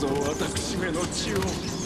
ぞ私めの血を。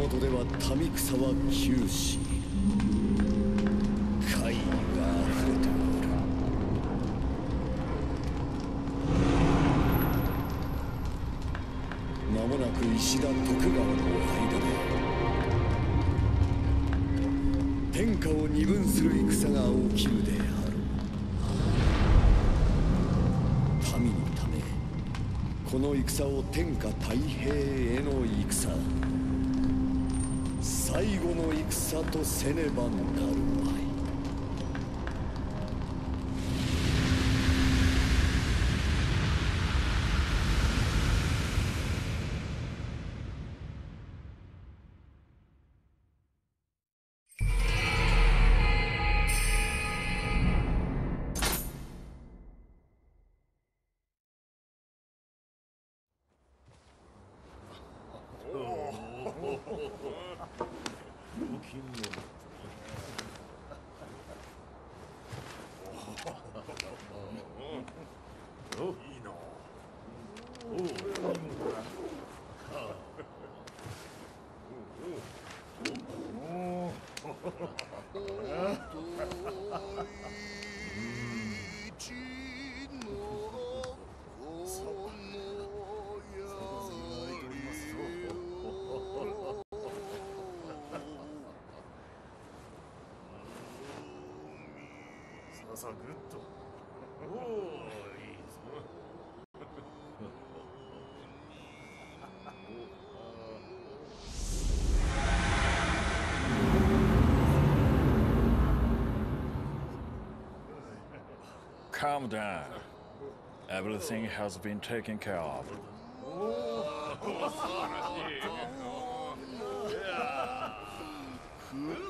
元では民草は窮し怪異が溢れておる。間もなく石田徳川の間で。天下を二分する戦が起きるである民のためこの戦を天下太平への戦。最後の戦とせねばなる。ささぐっと Calm down. Everything has been taken care of.「oh,